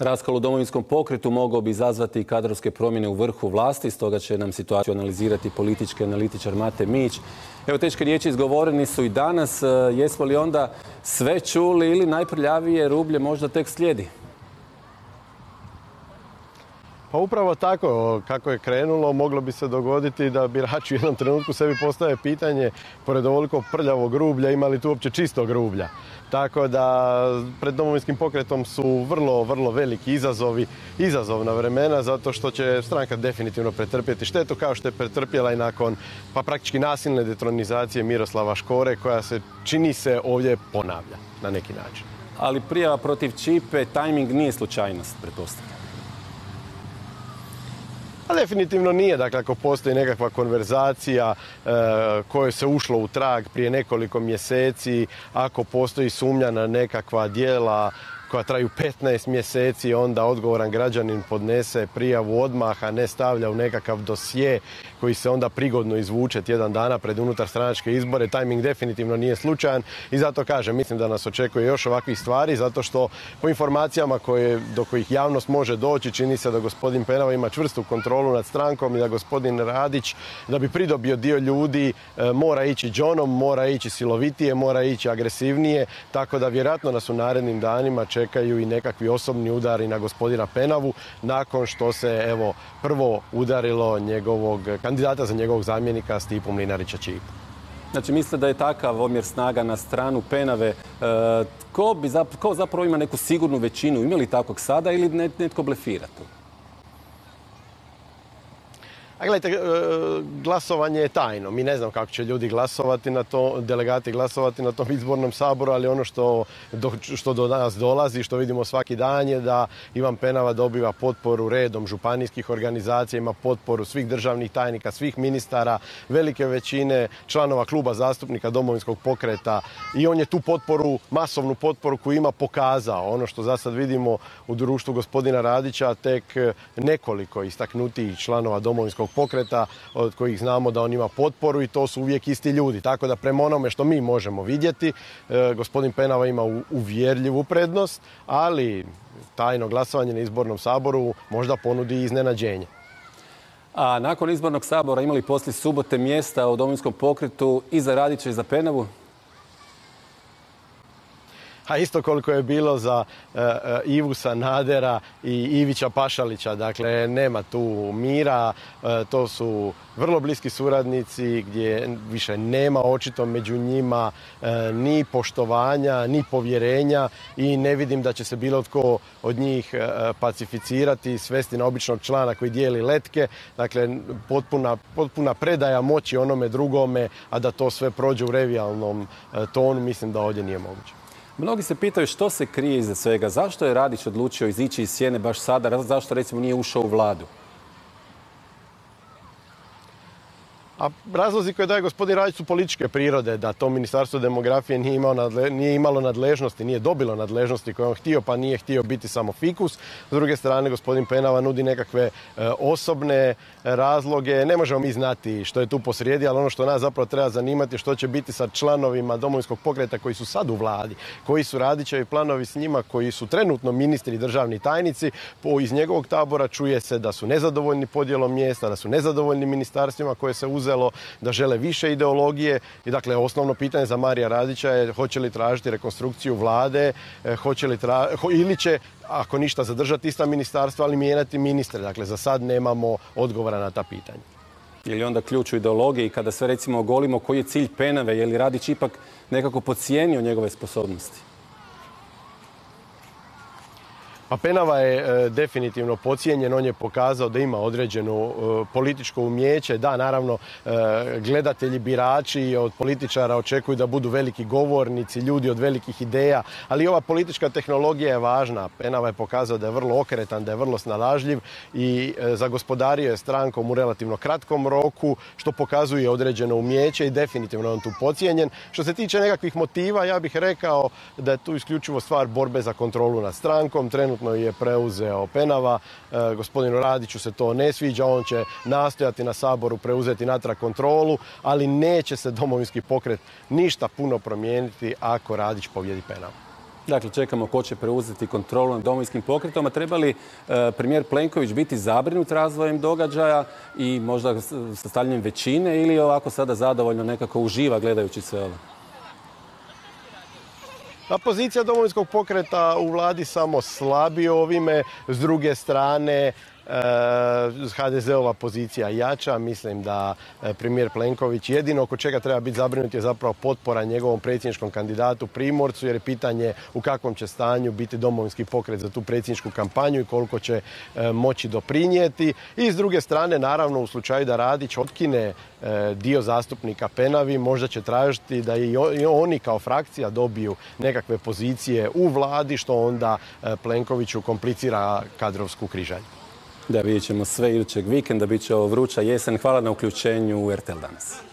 Raskol u domovinskom pokretu mogao bi izazvati kadrovske promjene u vrhu vlasti, stoga će nam situaciju analizirati politički analitičar Mate Mić. Evo, teške riječi izgovoreni su i danas. Jesmo li onda sve čuli ili najprljavije rublje možda tek slijedi? Pa upravo tako kako je krenulo moglo bi se dogoditi da birači u jednom trenutku sebi postave pitanje pored ovoliko prljavog rublja ima li tu uopće čistog rublja. Tako da pred domovinskim pokretom su vrlo, vrlo veliki izazovi, izazovna vremena zato što će stranka definitivno pretrpjeti štetu kao što je pretrpjela i nakon pa praktički nasilne detronizacije Miroslava Škore koja se čini se ovdje ponavlja na neki način. Ali prijava protiv Čipe, tajming nije slučajnost, pretpostavljam. A definitivno nije, dakle ako postoji nekakva konverzacija e, kojoj se ušlo u trag prije nekoliko mjeseci, ako postoji sumnja na nekakva dijela koja traju 15 mjeseci, onda odgovoran građanin podnese prijavu odmah, a ne stavlja u nekakav dosje koji se onda prigodno izvuče tjedan dana pred unutar stranačke izbore. Tajming definitivno nije slučajan i zato kažem, mislim da nas očekuje još ovakvih stvari, zato što po informacijama koje, do kojih javnost može doći, čini se da gospodin Penava ima čvrstu kontrolu nad strankom i da gospodin Radić, da bi pridobio dio ljudi, e, mora ići džonom, mora ići silovitije, mora ići agresivnije, tako da vjerojatno nas u narednim danima čekaju i nekakvi osobni udari na gospodina Penavu, nakon što se evo prvo udarilo njegovog kandidata za njegovog zamjenika Stipu Mlinarića Čipu. Znači, mislite da je takav omjer snaga na stranu Penave. E, ko, bi, ko zapravo ima neku sigurnu većinu? Ima li takvog sada ili netko blefira tu? A gledajte, e, glasovanje je tajno. Mi ne znam kako će ljudi glasovati na to, delegati glasovati na tom izbornom saboru, ali ono što do, što do nas dolazi, što vidimo svaki dan je da Ivan Penava dobiva potporu redom županijskih organizacija, ima potporu svih državnih tajnika, svih ministara, velike većine članova kluba zastupnika domovinskog pokreta i on je tu potporu, masovnu potporu koju ima pokazao. Ono što za sad vidimo u društvu gospodina Radića, tek nekoliko istaknutijih članova domovinskog pokreta od kojih znamo da on ima potporu i to su uvijek isti ljudi. Tako da prema onome što mi možemo vidjeti, e, gospodin Penava ima uvjerljivu prednost, ali tajno glasovanje na izbornom saboru možda ponudi iznenađenje. A nakon izbornog sabora imali poslije subote mjesta u domovinskom pokretu i za Radića i za Penavu? A isto koliko je bilo za e, e, Ivu Sanadera i Ivića Pašalića. Dakle, nema tu mira, e, to su vrlo bliski suradnici gdje više nema očito među njima ni poštovanja, ni povjerenja i ne vidim da će se bilo tko od njih pacificirati, svesti na običnog člana koji dijeli letke. Dakle, potpuna, potpuna predaja moći onome drugome, a da to sve prođe u revijalnom tonu, mislim da ovdje nije moguće. Mnogi se pitaju što se krije iza svega. Zašto je Radić odlučio izići iz sjene baš sada? Zašto recimo nije ušao u vladu? A razlozi koje daje gospodin Radić su političke prirode, da to ministarstvo demografije nije, imao nije imalo nadležnosti, nije dobilo nadležnosti koje on htio, pa nije htio biti samo fikus. S druge strane, gospodin Penava nudi nekakve e, osobne razloge. Ne možemo mi znati što je tu posrijedi, ali ono što nas zapravo treba zanimati što će biti sa članovima domovinskog pokreta koji su sad u vladi, koji su Radićevi planovi s njima, koji su trenutno ministri i državni tajnici. Po, iz njegovog tabora čuje se da su nezadovoljni podjelom mjesta, da su nezadovoljni ministarstvima koje se uze da žele više ideologije i dakle osnovno pitanje za Marija Radića je hoće li tražiti rekonstrukciju vlade, e, hoće li ili će ako ništa zadržati ista ministarstva, ali mijenjati ministre. Dakle, za sad nemamo odgovora na ta pitanja. Je li onda ključ u ideologiji kada sve recimo ogolimo koji je cilj Penave, je li Radić ipak nekako podcijenio njegove sposobnosti? Pa Penava je e, definitivno pocijenjen, on je pokazao da ima određeno e, političko umjeće. Da, naravno, e, gledatelji birači od političara očekuju da budu veliki govornici, ljudi od velikih ideja, ali ova politička tehnologija je važna. Penava je pokazao da je vrlo okretan, da je vrlo snalažljiv i zagospodario je strankom u relativno kratkom roku, što pokazuje određeno umjeće i definitivno je on tu pocijenjen. Što se tiče nekakvih motiva, ja bih rekao da je tu isključivo stvar borbe za kontrolu nad strankom. Trenutno je preuzeo Penava. E, gospodinu Radiću se to ne sviđa, on će nastojati na Saboru preuzeti natrag kontrolu, ali neće se domovinski pokret ništa puno promijeniti ako Radić pobjedi Penava. Dakle, čekamo ko će preuzeti kontrolu nad domovinskim pokretom, a treba li e, premijer Plenković biti zabrinut razvojem događaja i možda sa stavljanjem većine ili ovako sada zadovoljno nekako uživa gledajući sve ovo? A pozicija domovinskog pokreta u vladi samo slabi ovime, s druge strane HDZ-ova pozicija jača. Mislim da e, premijer Plenković jedino oko čega treba biti zabrinut je zapravo potpora njegovom predsjedničkom kandidatu Primorcu jer je pitanje u kakvom će stanju biti domovinski pokret za tu predsjedničku kampanju i koliko će e, moći doprinijeti. I s druge strane, naravno, u slučaju da Radić otkine dio zastupnika Penavi, možda će tražiti da i oni kao frakcija dobiju nekakve pozicije u vladi, što onda Plenkoviću komplicira kadrovsku križanju. Da, vidjet ćemo sve idućeg vikenda, bit će ovo vruća jesen. Hvala na uključenju u RTL danas.